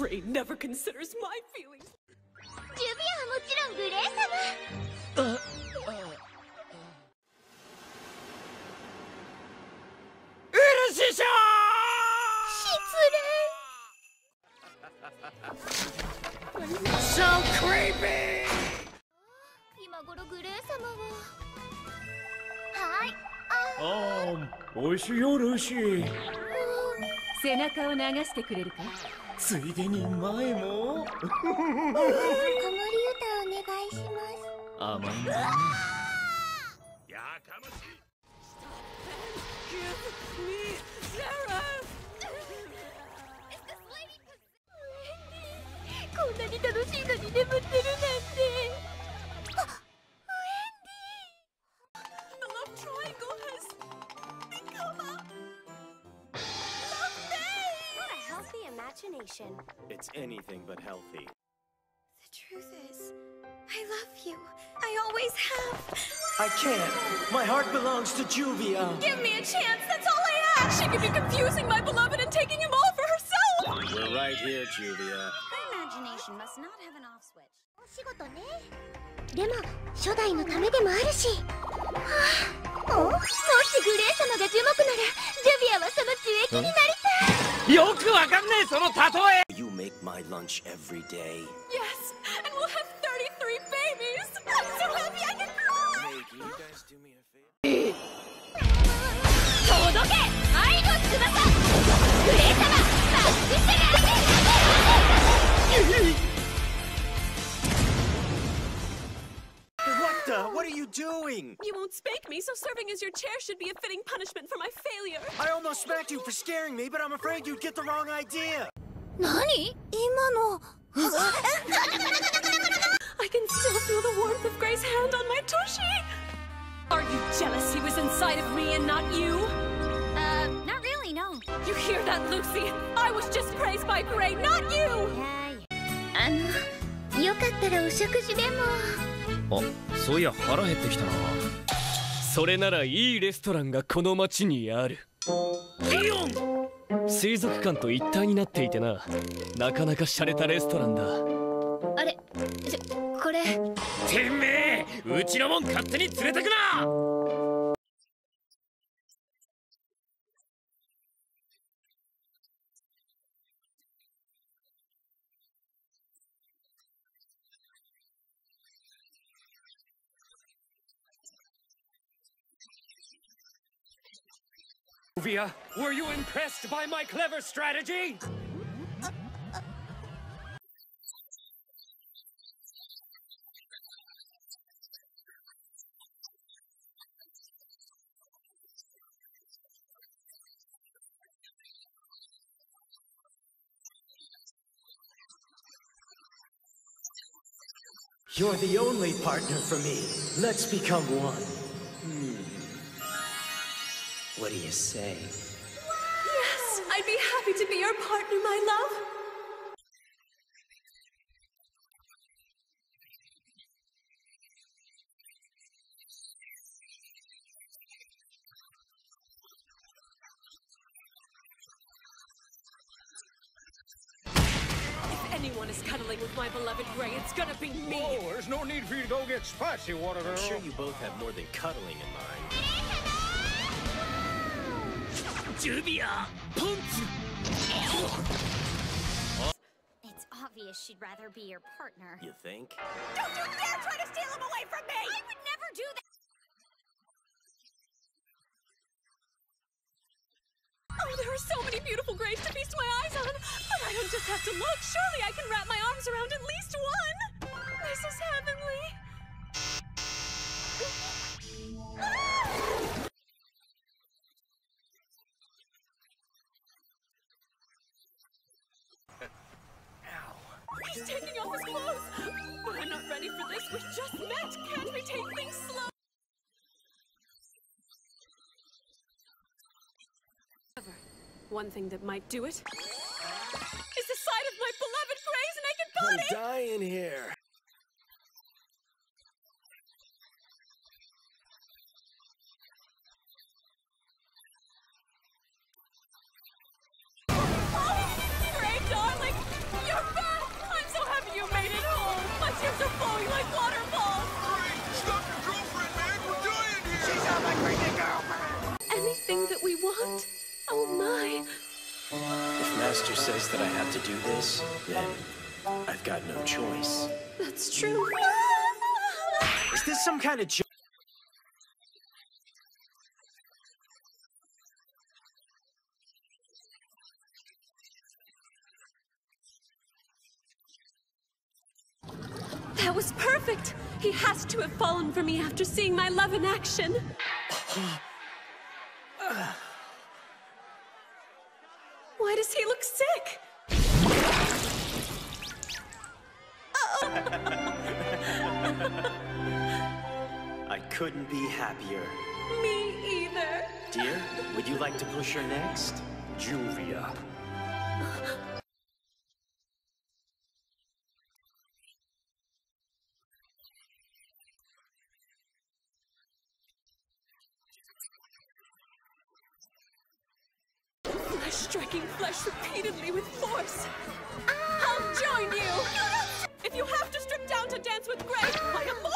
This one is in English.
Gray never considers my feelings. ジュビアはもちろんグレイ様うるししょ失礼 So creepy! 今頃グレイ様ははい。ああ、おいしいよルーシー。背中を流してくれるか？ついでに前も。子守歌お願いします。甘いな。やかましい!こんなに楽しい。のに眠っ imagination. It's anything but healthy. The truth is, I love you. I always have. I can't. My heart belongs to Juvia. Give me a chance, that's all I ask! She could be confusing my beloved and taking him all for herself! We're right here, Juvia. My imagination must not have an off switch. お仕事ねでも初代のためでもあるしはあおもしグレイ様が樹木ならジュビアはその樹液になりたい よくわかんねえその例え。You make my lunch every day. Yes, and we'll have 33 babies! I'm so happy I can cry! Hey, can you guys do me a favor? 届け愛の翼グレイ様バックして What What are you doing? You won't spank me, so serving as your chair should be a fitting punishment for my failure. I almost smacked you for scaring me, but I'm afraid you'd get the wrong idea. 何今の I can still feel the warmth of Gray's hand on my tushy! Are you jealous he was inside of me and not you? Uh, not really, no. You hear that, Lucy? I was just praised by Gray, not you! Yeah, あのよかったらお食事でも あ、そういや腹減ってきたな。それならいいレストランがこの町にある。イオン水族館と一体になっていてな。なかなか洒落たレストランだ。あれちょこれてめえうちのもん勝手に連れてくな Via, were you impressed by my clever strategy? You're the only partner for me. Let's become one. What do you say? Yes, I'd be happy to be your partner, my love. If anyone is cuddling with my beloved Gray, it's gonna be me. Oh, there's no need for you to go get spicy, water girl. I'm sure you both have more than cuddling in mind. ジュビアパンツ it's obvious she'd rather be your partner. You think? Don't you dare try to steal him away from me! I would never do that. Oh, there are so many beautiful grays to feast my eyes on. But I don't just have to look. Surely I can wrap my arms around at least one. This is heavenly. We just met. Can't we take things slow? However, One thing that might do it is the sight of my beloved Gray's naked I'm body. dying here. Gray, darling, Master says that I have to do this, then I've got no choice. That's true. Is this some kind of joke? That was perfect. He has to have fallen for me after seeing my love in action. Why does he look sick? I couldn't be happier. Me either. Dear, would you like to push her next? Juvia. striking flesh repeatedly with force. I'll join you. If you have to strip down to dance with Gray, I am